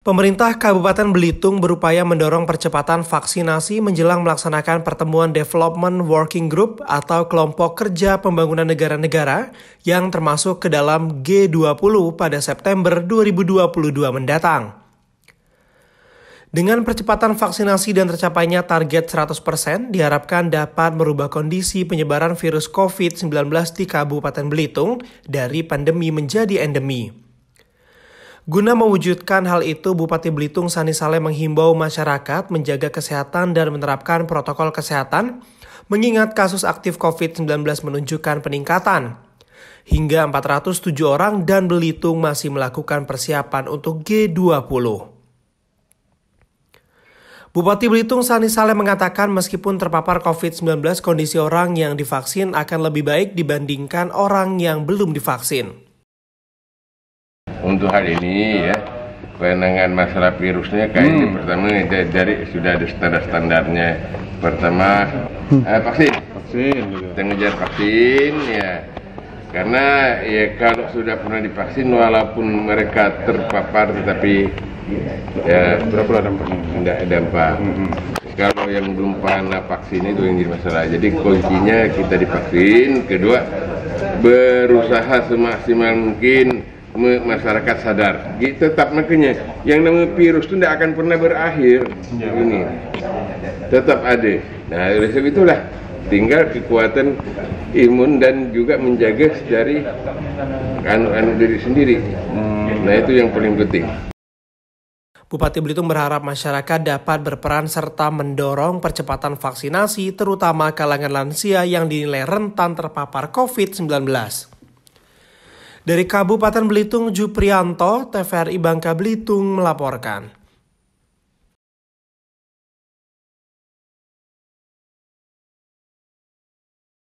Pemerintah Kabupaten Belitung berupaya mendorong percepatan vaksinasi menjelang melaksanakan pertemuan Development Working Group atau kelompok kerja pembangunan negara-negara yang termasuk ke dalam G20 pada September 2022 mendatang. Dengan percepatan vaksinasi dan tercapainya target 100%, diharapkan dapat merubah kondisi penyebaran virus COVID-19 di Kabupaten Belitung dari pandemi menjadi endemi. Guna mewujudkan hal itu, Bupati Belitung Sani Saleh menghimbau masyarakat menjaga kesehatan dan menerapkan protokol kesehatan, mengingat kasus aktif COVID-19 menunjukkan peningkatan. Hingga 407 orang dan Belitung masih melakukan persiapan untuk G20. Bupati Belitung Sani Saleh mengatakan meskipun terpapar COVID-19, kondisi orang yang divaksin akan lebih baik dibandingkan orang yang belum divaksin untuk hal ini ya penanganan masalah virusnya kayak hmm. pertama dari, sudah ada standar standarnya pertama hmm. eh, vaksin. Vaksin kita ngejar vaksin ya. Karena ya kalau sudah pernah divaksin walaupun mereka terpapar tetapi ya berapa dampaknya tidak dampak. Hmm, hmm. kalau yang belum pernah vaksin itu yang jadi masalah. Jadi kuncinya kita divaksin. Kedua berusaha semaksimal mungkin masyarakat sadar. Gitu, tetap makanya yang namanya virus itu tidak akan pernah berakhir. Ya, ini tetap ada. Nah, oleh sebab itulah tinggal kekuatan imun dan juga menjaga dari anu-anu diri sendiri. Hmm. Nah, itu yang paling penting. Bupati Belitung berharap masyarakat dapat berperan serta mendorong percepatan vaksinasi terutama kalangan lansia yang dinilai rentan terpapar COVID-19. Dari Kabupaten Belitung, Juprianto, TVRI Bangka Belitung melaporkan.